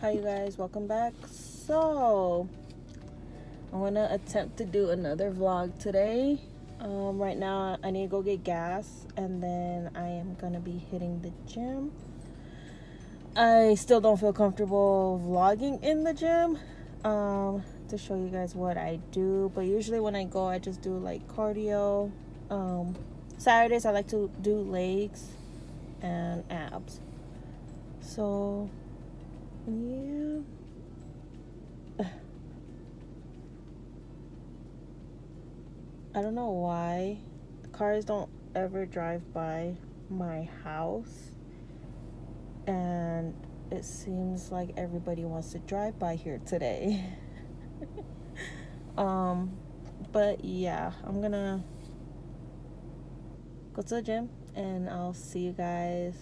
hi you guys. Welcome back. So i'm gonna attempt to do another vlog today. Um, right now i need to go get gas and then i am gonna be hitting the gym. I still don't feel comfortable vlogging in the gym um, to show you guys what i do. But usually when i go i just do like cardio. Um, saturdays i like to do legs and abs. So yeah. I don't know why. Cars don't ever drive by my house. And it seems like everybody wants to drive by here today. Um but yeah i'm gonna go to the gym and i'll see you guys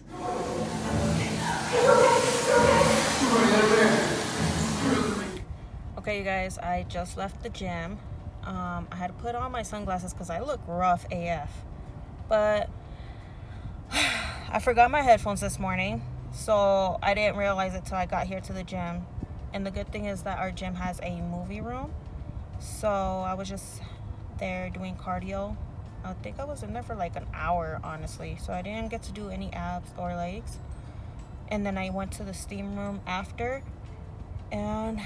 Okay, you guys, I just left the gym. Um, I had to put on my sunglasses because I look rough AF. But I forgot my headphones this morning, so I didn't realize it till I got here to the gym. And the good thing is that our gym has a movie room. So I was just there doing cardio. I think I was in there for like an hour, honestly. So I didn't get to do any abs or legs and then I went to the steam room after. And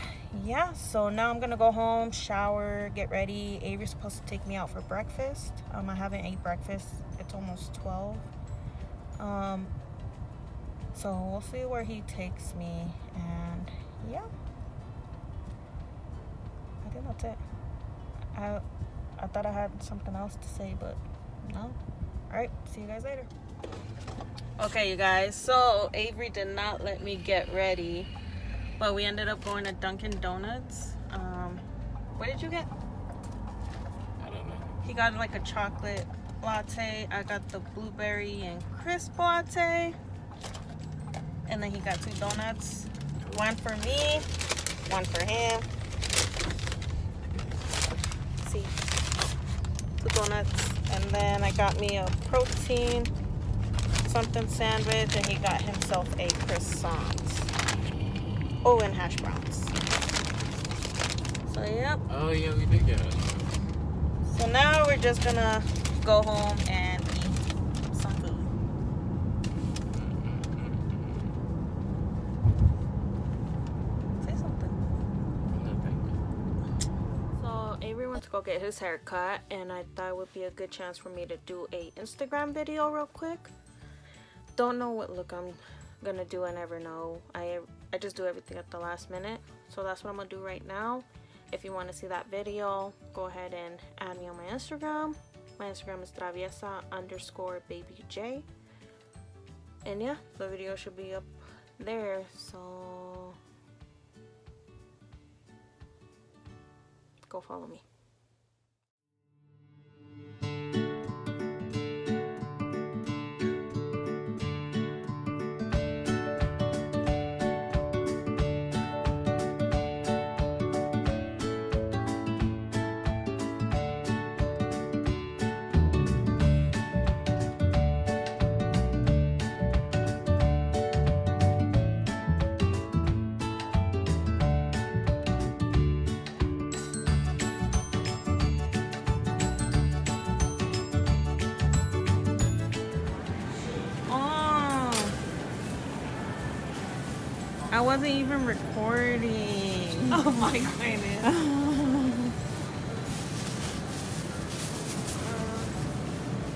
yeah so now I'm gonna go home shower get ready. Avery's supposed to take me out for breakfast. Um, I haven't ate breakfast. It's almost 12 um, so we'll see where he takes me. And yeah. I think that's it. I, I thought I had something else to say but no. All right see you guys later Okay, you guys, so Avery did not let me get ready, but we ended up going to Dunkin' Donuts. Um, what did you get? I don't know. He got like a chocolate latte. I got the blueberry and crisp latte. And then he got two donuts. One for me, one for him. Let's see, two donuts. And then I got me a protein something sandwich and he got himself a croissant. Oh, and hash browns. So, yep. Oh, yeah, we did get it. So now we're just gonna go home and eat some food. Mm-hmm. Say something. So Avery went to go get his hair cut and I thought it would be a good chance for me to do a Instagram video real quick don't know what look I'm gonna do I never know. I I just do everything at the last minute. So that's what I'm gonna do right now. If you want to see that video go ahead and add me on my Instagram. My Instagram is traviesa underscore baby j. And yeah the video should be up there so go follow me wasn't even recording. Oh my goodness.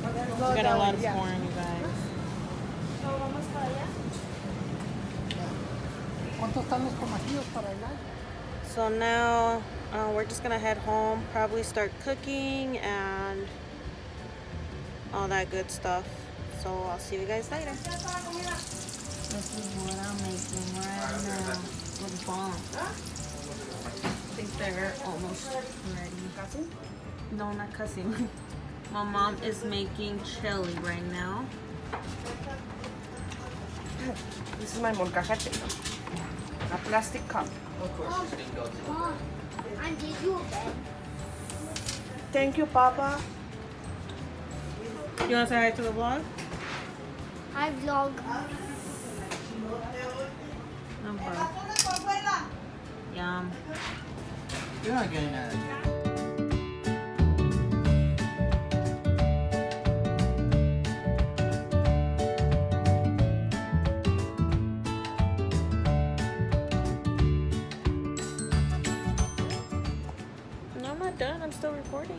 We got a lot of corn, you guys. So now uh, we're just gonna head home, probably start cooking and all that good stuff. So I'll see you guys later. This is what I'm making right now with bomb. I think they're almost ready. No, not cussing. My mom is making chili right now. This is my molcajete. A plastic cup. Of course. Mom, I did you a bed. Thank you, Papa. You want to say hi to the vlog? Hi, vlog. No, bro. Um, You're not getting that. no, I'm not done. I'm still recording.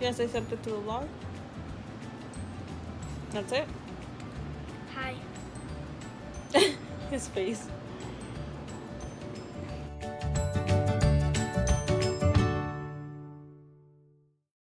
You want to say something to the vlog? That's it? His face.